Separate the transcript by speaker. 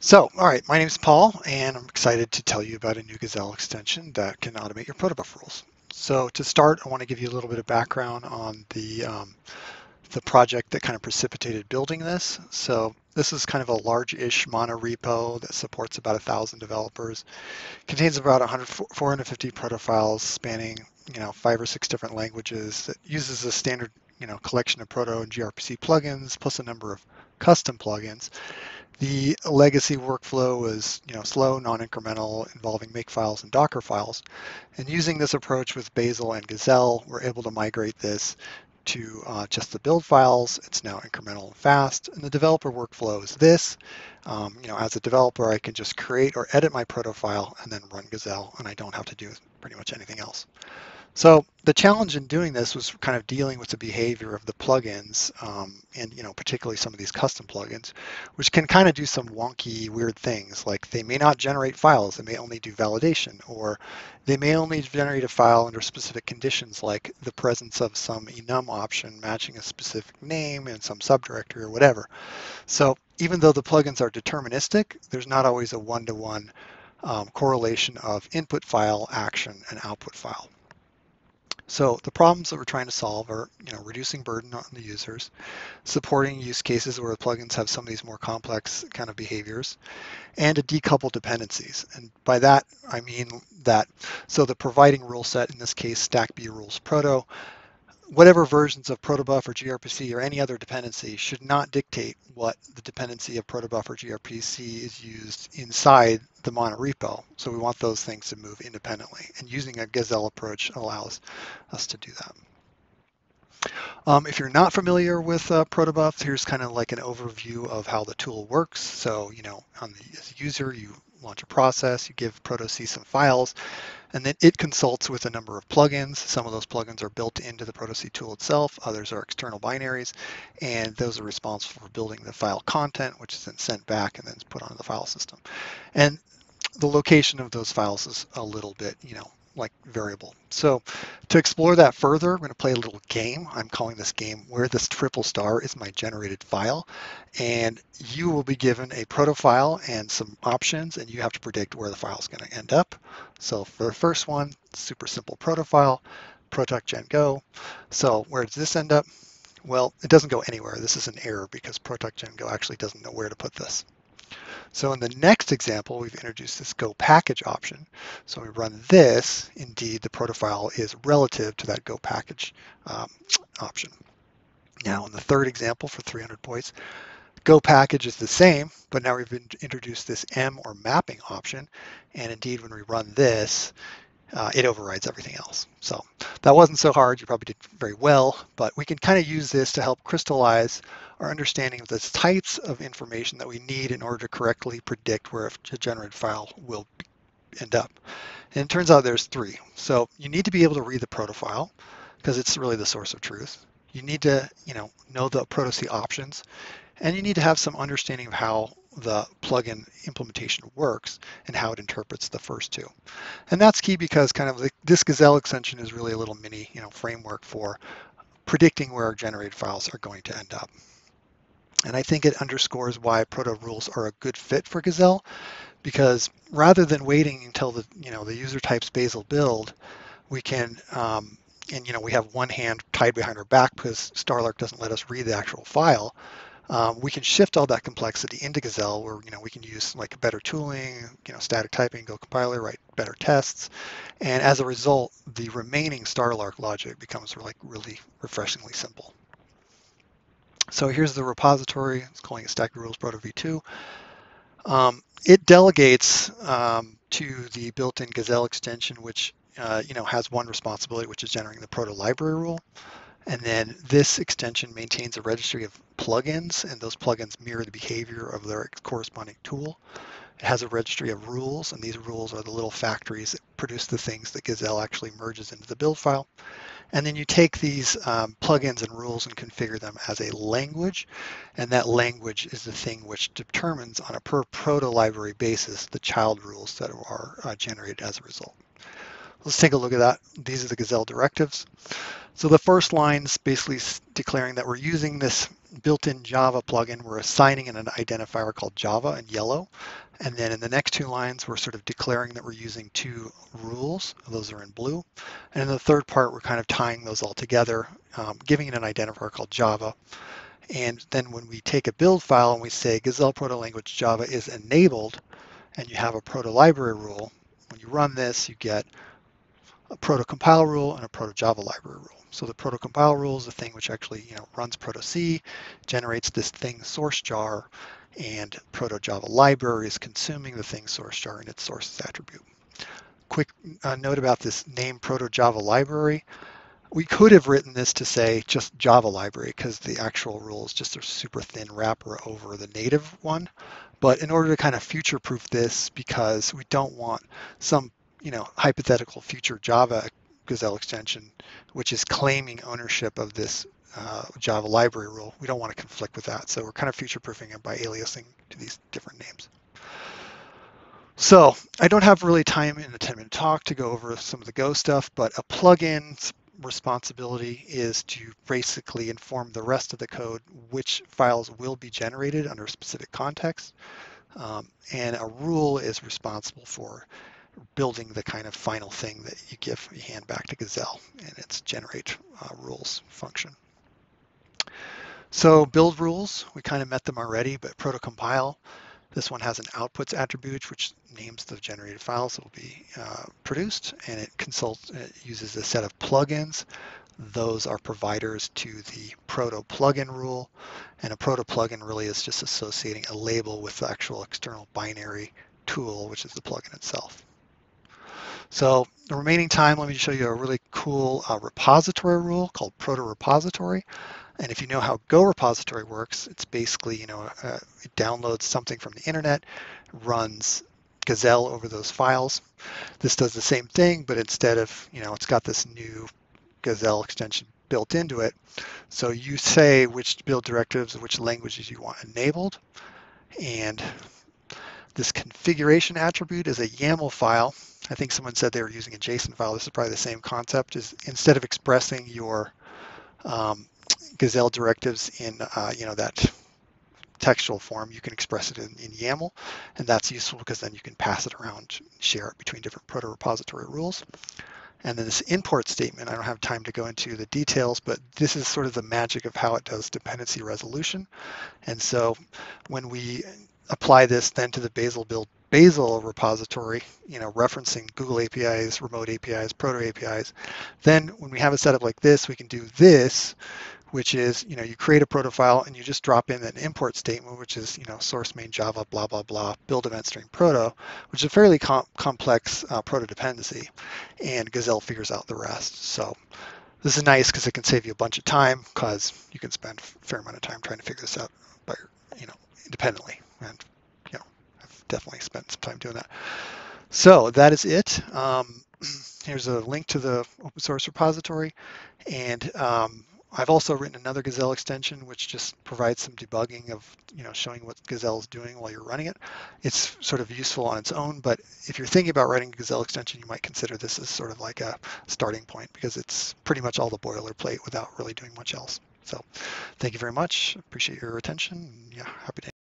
Speaker 1: So, all right, my name is Paul, and I'm excited to tell you about a new Gazelle extension that can automate your protobuf rules. So to start, I want to give you a little bit of background on the, um, the project that kind of precipitated building this. So this is kind of a large-ish monorepo that supports about a thousand developers. Contains about 100, 450 protofiles spanning, you know, five or six different languages. It uses a standard, you know, collection of proto and gRPC plugins plus a number of custom plugins. The legacy workflow was you know, slow, non-incremental, involving makefiles and Docker files. And using this approach with Bazel and Gazelle, we're able to migrate this to uh, just the build files. It's now incremental and fast. And the developer workflow is this. Um, you know, as a developer, I can just create or edit my proto file and then run Gazelle, and I don't have to do pretty much anything else. So the challenge in doing this was kind of dealing with the behavior of the plugins, um, and you know particularly some of these custom plugins, which can kind of do some wonky, weird things. Like they may not generate files; they may only do validation, or they may only generate a file under specific conditions, like the presence of some enum option matching a specific name in some subdirectory or whatever. So even though the plugins are deterministic, there's not always a one-to-one -one, um, correlation of input file action and output file. So the problems that we're trying to solve are, you know, reducing burden on the users, supporting use cases where the plugins have some of these more complex kind of behaviors, and to decouple dependencies. And by that, I mean that, so the providing rule set, in this case, StackB rules proto, whatever versions of protobuf or gRPC or any other dependency should not dictate what the dependency of protobuf or gRPC is used inside the monorepo. So we want those things to move independently. And using a Gazelle approach allows us to do that. Um, if you're not familiar with uh, protobuf, here's kind of like an overview of how the tool works. So, you know, on the as a user, you launch a process, you give ProtoC some files, and then it consults with a number of plugins. Some of those plugins are built into the ProtoC tool itself, others are external binaries, and those are responsible for building the file content, which is then sent back and then put onto the file system. And the location of those files is a little bit, you know, like variable. So to explore that further, I'm going to play a little game. I'm calling this game where this triple star is my generated file. And you will be given a proto file and some options, and you have to predict where the file is going to end up. So for the first one, super simple proto file, gen go. So where does this end up? Well, it doesn't go anywhere. This is an error because protoc gen go actually doesn't know where to put this. So in the next example, we've introduced this Go package option. So we run this, indeed, the protofile is relative to that Go package um, option. Now in the third example for 300 points, Go package is the same, but now we've introduced this M or mapping option. And indeed, when we run this, uh, it overrides everything else. So that wasn't so hard. You probably did very well, but we can kind of use this to help crystallize our understanding of the types of information that we need in order to correctly predict where a generated file will end up. And it turns out there's three. So you need to be able to read the protofile because it's really the source of truth. You need to, you know, know the ProtoC options, and you need to have some understanding of how the plugin implementation works and how it interprets the first two. And that's key because kind of the, this Gazelle extension is really a little mini you know, framework for predicting where our generated files are going to end up. And I think it underscores why proto rules are a good fit for Gazelle because rather than waiting until the you know the user types Bazel build, we can um, and you know we have one hand tied behind our back because Starlark doesn't let us read the actual file um, we can shift all that complexity into Gazelle where, you know, we can use like better tooling, you know, static typing, Go compiler, write better tests. And as a result, the remaining Starlark logic becomes like really refreshingly simple. So here's the repository. It's calling it Stack Rules Proto V2. Um, it delegates um, to the built-in Gazelle extension, which uh, you know has one responsibility, which is generating the proto library rule. And then this extension maintains a registry of plugins, and those plugins mirror the behavior of their corresponding tool. It has a registry of rules, and these rules are the little factories that produce the things that Gazelle actually merges into the build file. And then you take these um, plugins and rules and configure them as a language, and that language is the thing which determines on a per proto library basis the child rules that are uh, generated as a result. Let's take a look at that. These are the Gazelle directives. So the first line is basically declaring that we're using this built-in Java plugin, we're assigning an identifier called Java in yellow. And then in the next two lines, we're sort of declaring that we're using two rules. Those are in blue. And in the third part, we're kind of tying those all together, um, giving it an identifier called Java. And then when we take a build file and we say Gazelle Proto Language Java is enabled, and you have a proto library rule, when you run this, you get a proto compile rule and a proto Java library rule. So the proto compile rule is the thing which actually you know runs proto C, generates this thing source jar, and proto Java library is consuming the thing source jar in its sources attribute. Quick uh, note about this name proto Java library. We could have written this to say just Java library because the actual rule is just a super thin wrapper over the native one. But in order to kind of future proof this, because we don't want some you know hypothetical future Java Gazelle extension, which is claiming ownership of this uh, Java library rule. We don't want to conflict with that. So we're kind of future proofing it by aliasing to these different names. So I don't have really time in a 10 minute talk to go over some of the Go stuff, but a plugin's responsibility is to basically inform the rest of the code which files will be generated under a specific context. Um, and a rule is responsible for building the kind of final thing that you give you hand back to Gazelle and its generate uh, rules function. So build rules, we kind of met them already, but proto-compile, this one has an outputs attribute which names the generated files that will be uh, produced and it consults, it uses a set of plugins. Those are providers to the proto plugin rule and a proto plugin really is just associating a label with the actual external binary tool which is the plugin itself. So the remaining time, let me show you a really cool uh, repository rule called proto repository. And if you know how Go repository works, it's basically, you know, uh, it downloads something from the internet, runs Gazelle over those files. This does the same thing, but instead of, you know, it's got this new Gazelle extension built into it. So you say which build directives, which languages you want enabled, and this configuration attribute is a YAML file. I think someone said they were using a JSON file. This is probably the same concept. Is instead of expressing your um, Gazelle directives in uh, you know that textual form, you can express it in, in, YAML, and that's useful because then you can pass it around, share it between different proto repository rules. And then this import statement, I don't have time to go into the details, but this is sort of the magic of how it does dependency resolution. And so when we apply this then to the Bazel build Bazel repository, you know, referencing Google APIs, remote APIs, proto APIs. Then when we have a setup like this, we can do this, which is, you know, you create a proto file and you just drop in an import statement, which is, you know, source main Java, blah, blah, blah, build event stream proto, which is a fairly com complex uh, proto dependency. And Gazelle figures out the rest. So this is nice because it can save you a bunch of time because you can spend a fair amount of time trying to figure this out by, you know, independently and definitely spent some time doing that. So that is it. Um, here's a link to the open source repository, and um, I've also written another Gazelle extension, which just provides some debugging of, you know, showing what Gazelle is doing while you're running it. It's sort of useful on its own, but if you're thinking about writing a Gazelle extension, you might consider this as sort of like a starting point because it's pretty much all the boilerplate without really doing much else. So thank you very much. Appreciate your attention. Yeah, happy to